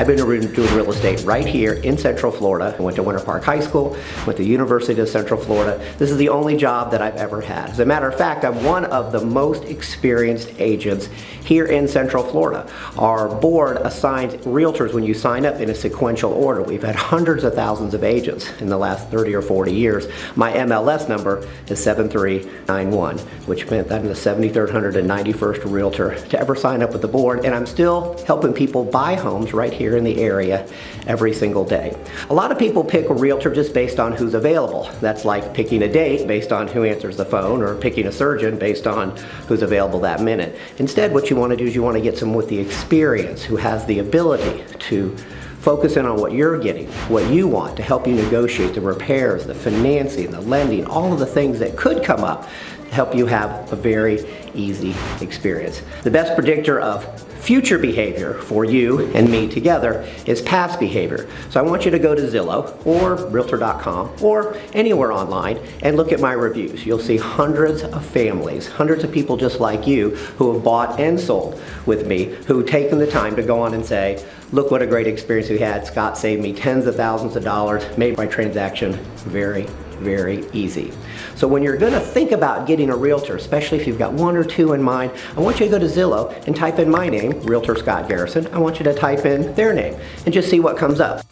I've been doing real estate right here in Central Florida. I went to Winter Park High School, went to the University of Central Florida. This is the only job that I've ever had. As a matter of fact, I'm one of the most experienced agents here in Central Florida. Our board assigns realtors when you sign up in a sequential order. We've had hundreds of thousands of agents in the last 30 or 40 years. My MLS number is 7391, which meant I'm the 7391st realtor to ever sign up with the board, and I'm still helping people buy homes right here in the area every single day. A lot of people pick a realtor just based on who's available. That's like picking a date based on who answers the phone or picking a surgeon based on who's available that minute. Instead, what you want to do is you want to get someone with the experience who has the ability to focus in on what you're getting, what you want to help you negotiate the repairs, the financing, the lending, all of the things that could come up help you have a very easy experience. The best predictor of future behavior for you and me together is past behavior. So I want you to go to Zillow or Realtor.com or anywhere online and look at my reviews. You'll see hundreds of families, hundreds of people just like you who have bought and sold with me who've taken the time to go on and say, look what a great experience we had. Scott saved me tens of thousands of dollars, made my transaction very, very easy. So when you're gonna think about getting a realtor, especially if you've got one or two in mind, I want you to go to Zillow and type in my name, Realtor Scott Garrison. I want you to type in their name and just see what comes up.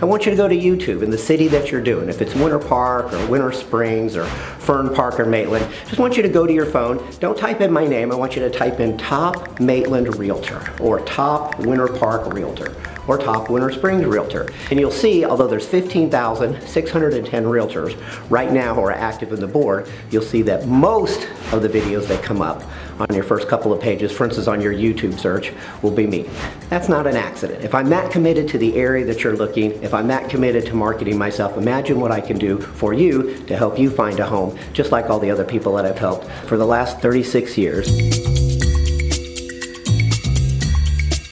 I want you to go to YouTube in the city that you're doing. If it's Winter Park or Winter Springs or Fern Park or Maitland, just want you to go to your phone. Don't type in my name. I want you to type in Top Maitland Realtor or Top Winter Park Realtor or Top Winter Springs Realtor. And you'll see, although there's 15,610 realtors right now who are active in the board, you'll see that most of the videos that come up on your first couple of pages, for instance on your YouTube search, will be me. That's not an accident. If I'm that committed to the area that you're looking, if I'm that committed to marketing myself, imagine what I can do for you to help you find a home, just like all the other people that I've helped for the last 36 years.